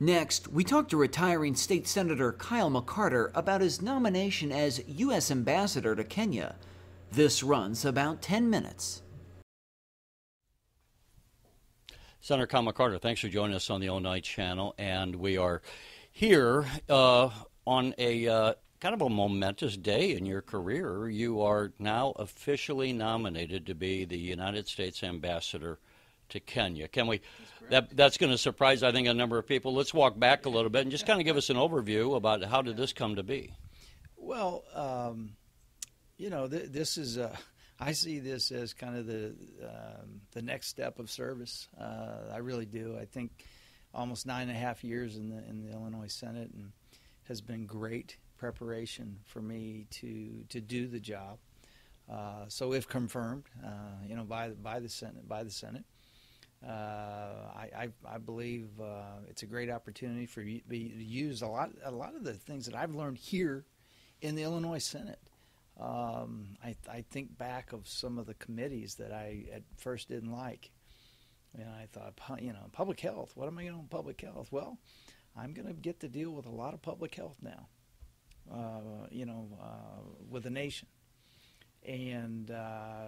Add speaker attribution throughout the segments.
Speaker 1: Next, we talk to retiring State Senator Kyle McCarter about his nomination as U.S. Ambassador to Kenya. This runs about 10 minutes.
Speaker 2: Senator Kyle McCarter, thanks for joining us on the Illinois Channel. And we are here uh, on a uh, kind of a momentous day in your career. You are now officially nominated to be the United States Ambassador to Kenya. Can we? That's that, that's going to surprise, I think, a number of people. Let's walk back a little bit and just kind of give us an overview about how did this come to be.
Speaker 3: Well, um, you know, th- this is. Uh, I see this as kind of the um, the next step of service. Uh, I really do. I think almost nine and a half years in the in the Illinois Senate and has been great preparation for me to to do the job. Uh, so if confirmed, uh, you know, by by the Senate by the Senate, uh, I, I, I believe uh, it's a great opportunity for you to use a lot a lot of the things that I've learned here in the Illinois Senate. Um, I, I think back of some of the committees that I at first didn't like, and I thought, you know, public health. What am I going to do public health? Well, I'm going to get to deal with a lot of public health now. Uh, you know, uh, with the nation and uh,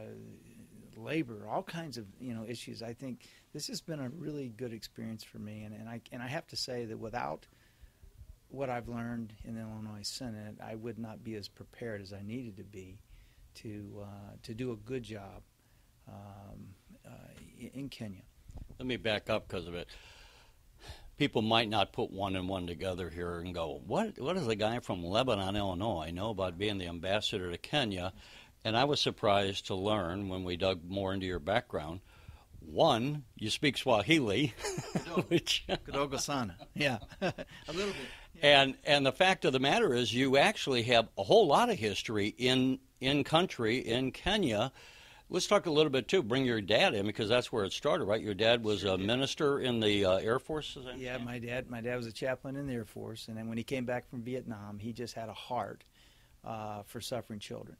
Speaker 3: labor, all kinds of you know issues. I think this has been a really good experience for me, and, and I and I have to say that without what I've learned in the Illinois Senate, I would not be as prepared as I needed to be to uh, to do a good job um, uh, in Kenya.
Speaker 2: Let me back up because of it. People might not put one and one together here and go, "What? What does a guy from Lebanon, Illinois, know about being the ambassador to Kenya?" And I was surprised to learn when we dug more into your background. One, you speak Swahili,
Speaker 3: which Kidogo sana, yeah, a little bit.
Speaker 2: Yeah. And and the fact of the matter is, you actually have a whole lot of history in in country in Kenya. Let's talk a little bit too. Bring your dad in because that's where it started, right? Your dad was sure a did. minister in the uh, Air Force.
Speaker 3: yeah, my dad. My dad was a chaplain in the Air Force, and then when he came back from Vietnam, he just had a heart uh, for suffering children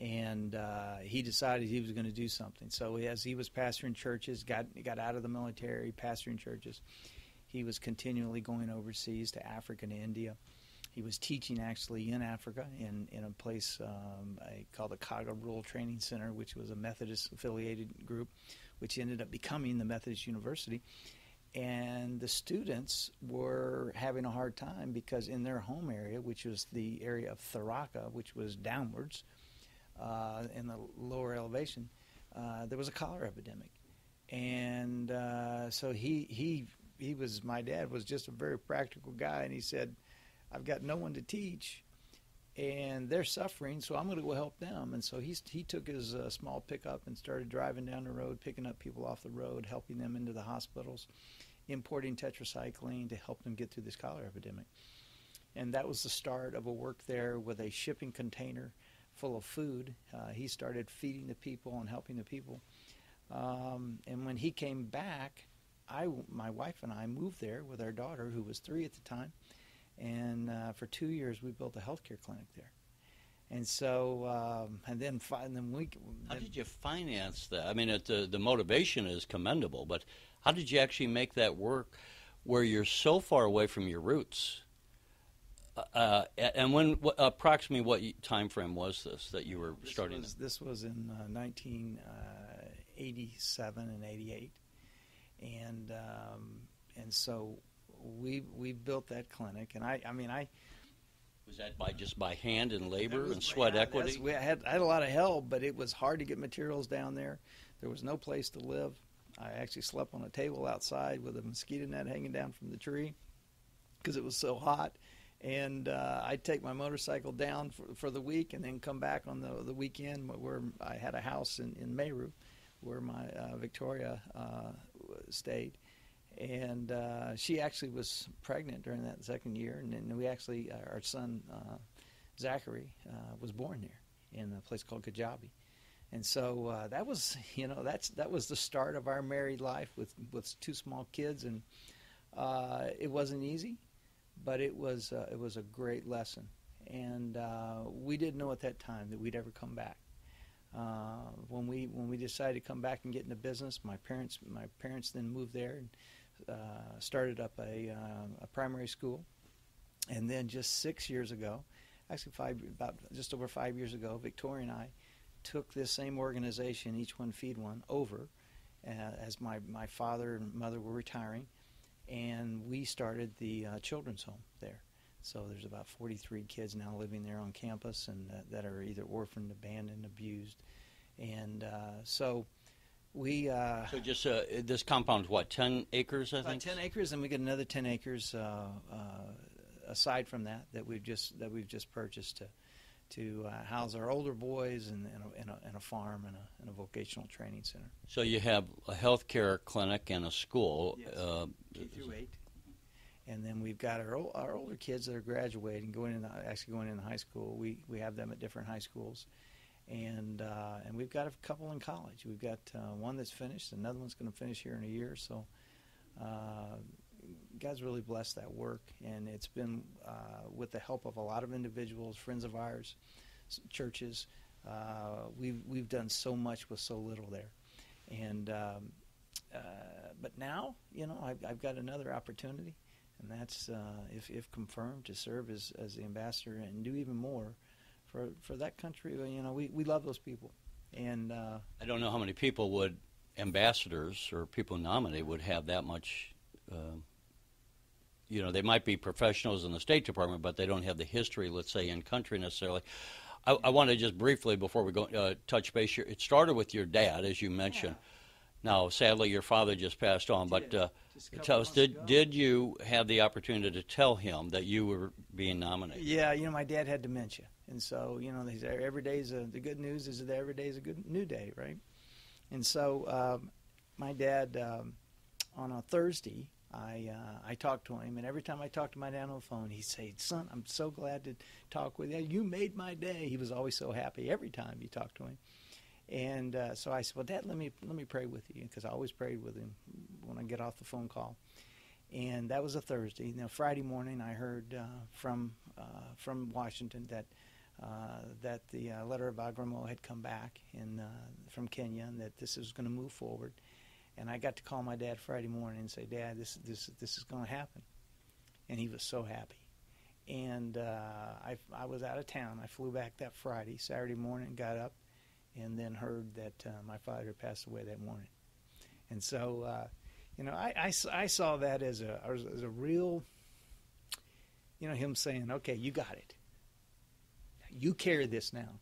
Speaker 3: and uh, he decided he was going to do something. So as he was pastoring churches, got got out of the military, pastoring churches, he was continually going overseas to Africa and India. He was teaching actually in Africa in, in a place um, called the Kaaga Rural Training Center, which was a Methodist affiliated group, which ended up becoming the Methodist University. And the students were having a hard time because in their home area, which was the area of Tharaka, which was downwards, uh, in the lower elevation, uh, there was a cholera epidemic, and uh, so he he he was my dad was just a very practical guy, and he said, "I've got no one to teach." And they're suffering, so I'm going to go help them. And so he he took his uh, small pickup and started driving down the road, picking up people off the road, helping them into the hospitals, importing tetracycline to help them get through this cholera epidemic. And that was the start of a work there with a shipping container full of food. Uh, he started feeding the people and helping the people. Um, and when he came back, I, my wife and I moved there with our daughter, who was three at the time. And uh, for two years, we built a healthcare clinic there. And so, um, and then, fi- and then we.
Speaker 2: How did you finance that? I mean, it, the the motivation is commendable, but how did you actually make that work, where you're so far away from your roots? Uh, and when what, approximately what time frame was this that you were
Speaker 3: this
Speaker 2: starting?
Speaker 3: Was, this was in uh, 1987 and 88, and um, and so we we built that clinic, and I I mean I.
Speaker 2: Was that by just by hand and labor and sweat equity?
Speaker 3: We had I had a lot of help, but it was hard to get materials down there. There was no place to live. I actually slept on a table outside with a mosquito net hanging down from the tree because it was so hot and uh, I'd take my motorcycle down for, for the week and then come back on the the weekend where I had a house in, in Meru where my uh, Victoria uh, stayed. And uh, she actually was pregnant during that second year, and then we actually, uh, our son uh, Zachary was born there in a place called Kijabe. And so that was, you know, that's that was the start of our married life with with two small kids, and it wasn't easy but it was uh, it was a great lesson, and uh, we didn't know at that time that we'd ever come back. Uh, when we when we decided to come back and get into business, my parents my parents then moved there and uh, started up a, uh, a primary school, and then just six years ago, actually five about just over five years ago, Victoria and I took this same organization, each one feed one, over uh, as my my father and mother were retiring, and we started the uh, children's home there. So there's about 43 kids now living there on campus, and that, that are either orphaned, abandoned, abused, and uh, so we. Uh,
Speaker 2: So just uh, this compound's what, 10 acres, I think?
Speaker 3: 10 acres, and we get another 10 acres uh, uh, aside from that that we've just that we've just purchased to to uh, house our older boys and, and, a, and, a, and a farm and a, and a vocational training center.
Speaker 2: So you have a healthcare clinic and a school.
Speaker 3: Yes.
Speaker 2: Uh,
Speaker 3: K through eight. And then we've got our our older kids that are graduating, going into actually going into high school. We we have them at different high schools, and uh, and we've got a couple in college. We've got uh, one that's finished, another one's going to finish here in a year. So, uh, God's really blessed that work, and it's been uh, with the help of a lot of individuals, friends of ours, churches. Uh, we've we've done so much with so little there, and. Um, uh, but now, you know, I've, I've got another opportunity, and that's uh, if, if confirmed to serve as, as the ambassador and do even more for for that country. You know, we, we love those people, and uh,
Speaker 2: I don't know how many people would, ambassadors or people nominated, would have that much. Uh, you know, they might be professionals in the State Department, but they don't have the history, let's say, in country necessarily. I, I want to just briefly, before we go, uh, touch base here. It started with your dad, as you mentioned. Now, sadly, your father just passed on, but uh,
Speaker 3: Just a couple
Speaker 2: tell us, did,
Speaker 3: ago.
Speaker 2: did you have the opportunity to tell him that you were being nominated?
Speaker 3: yeah, you know, my dad had dementia, and so you know, every day is a, the good news is that every day is a good new day, right? And so um, my dad um, on a Thursday. I uh, I talked to him, and every time I talked to my dad on the phone, he'd say, "Son, I'm so glad to talk with you. You made my day." He was always so happy every time you talked to him. And uh, so I said, "Well, Dad, let me let me pray with you because I always prayed with him when I get off the phone call." And that was a Thursday. Now Friday morning, I heard uh, from uh, from Washington that uh, that the uh, letter of agrément had come back in from Kenya and that this is going to move forward. And I got to call my dad Friday morning and say, "Dad, this this this is going to happen," and he was so happy. And uh, I I was out of town. I flew back that Friday, Saturday morning, got up, and then heard that uh, my father passed away that morning. And so, uh, you know, I I saw that as a as a real, you know, him saying, "Okay, you got it. You carry this now.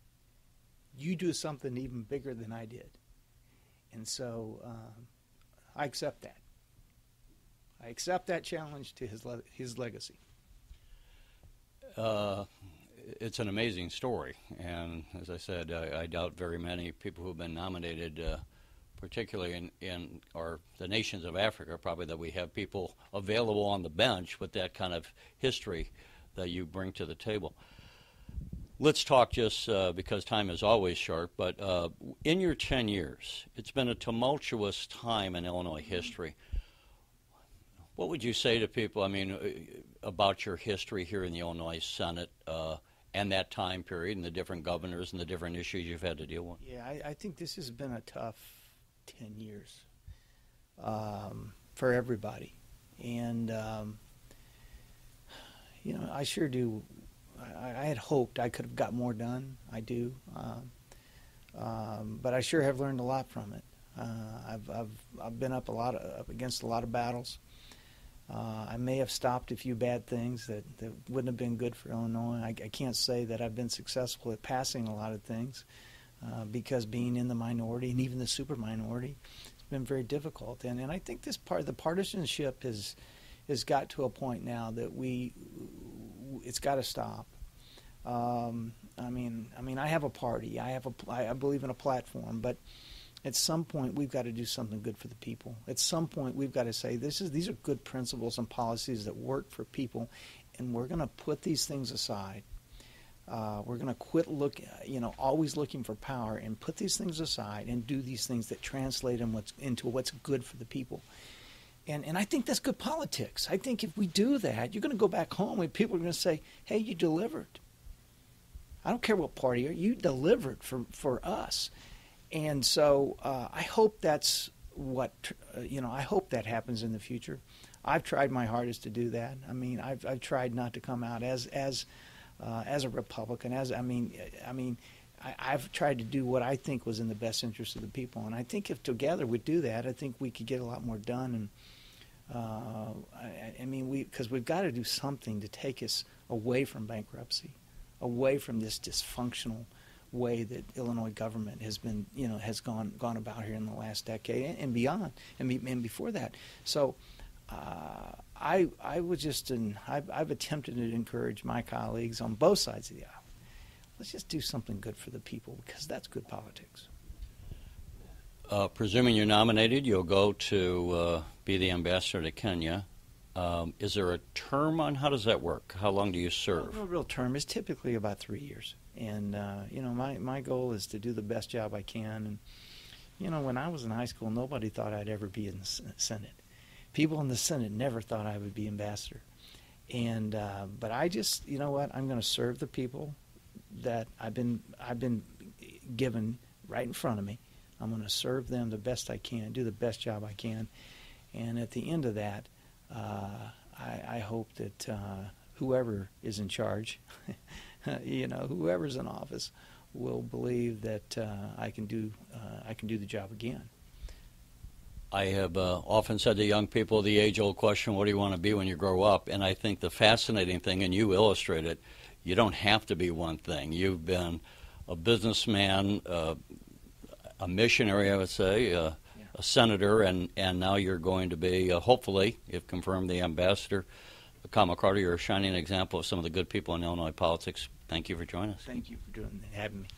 Speaker 3: You do something even bigger than I did." And so, um, I accept that. I accept that challenge to his le- his legacy.
Speaker 2: Uh, it's an amazing story, and as I said, I, I doubt very many people who've been nominated, uh, particularly in, in our the nations of Africa, probably that we have people available on the bench with that kind of history that you bring to the table. Let's talk just uh, because time is always short, but uh, in your 10 years, it's been a tumultuous time in Illinois history. What would you say to people, I mean, uh, about your history here in the Illinois Senate uh, and that time period and the different governors and the different issues you've had to deal with?
Speaker 3: Yeah, I, I think this has been a tough 10 years um, for everybody. And, um, you know, I sure do. I, I had hoped I could have got more done. I do. Um, um, but I sure have learned a lot from it. Uh, I've, I've, I've been up a lot of, up against a lot of battles. Uh, I may have stopped a few bad things that, that wouldn't have been good for Illinois. I, I can't say that I've been successful at passing a lot of things uh, because being in the minority and even the super minority, it's been very difficult. And and I think this part the partisanship has has got to a point now that we it's got to stop. Um, I mean, I mean, I have a party. I have a I believe in a platform, but at some point we've got to do something good for the people. At some point we've got to say this is these are good principles and policies that work for people, and we're going to put these things aside. Uh, we're going to quit look, you know, always looking for power and put these things aside and do these things that translate what's, into what's good for the people. And, and I think that's good politics. I think if we do that, you're going to go back home and people are going to say, hey, you delivered. I don't care what party you're, you delivered for, for us. And so uh, I hope that's what uh, you know. I hope that happens in the future. I've tried my hardest to do that. I mean, I've I've tried not to come out as as uh, as a Republican. As I mean, I mean. I, I've tried to do what I think was in the best interest of the people, and I think if together we do that, I think we could get a lot more done. And uh, I, I mean, we because we've got to do something to take us away from bankruptcy, away from this dysfunctional way that Illinois government has been, you know, has gone gone about here in the last decade and, and beyond, and, be, and before that. So, uh, I I was just, in, I've, I've attempted to encourage my colleagues on both sides of the aisle. Let's just do something good for the people because that's good politics.
Speaker 2: Uh, presuming you're nominated, you'll go to uh, be the ambassador to Kenya. Um, is there a term on how does that work? How long do you serve?
Speaker 3: A real term is typically about three years, and uh, you know my my goal is to do the best job I can. And you know when I was in high school, nobody thought I'd ever be in the Senate. People in the Senate never thought I would be ambassador. And uh, but I just you know what I'm going to serve the people that I've been I've been given right in front of me. I'm going to serve them the best I can, do the best job I can, and at the end of that, uh, I, I, hope that uh, whoever is in charge, you know, whoever's in office, will believe that uh, I can do uh, I can do the job again.
Speaker 2: I have uh, often said to young people the age-old question, "What do you want to be when you grow up?" And I think the fascinating thing, and you illustrate it you don't have to be one thing. You've been a businessman, uh, a missionary, I would say, uh, yeah. a senator, and, and now you're going to be, uh, hopefully, if confirmed, the ambassador. Kyle McCarter, you're a shining example of some of the good people in Illinois politics. Thank you for joining us.
Speaker 3: Thank you for doing having me.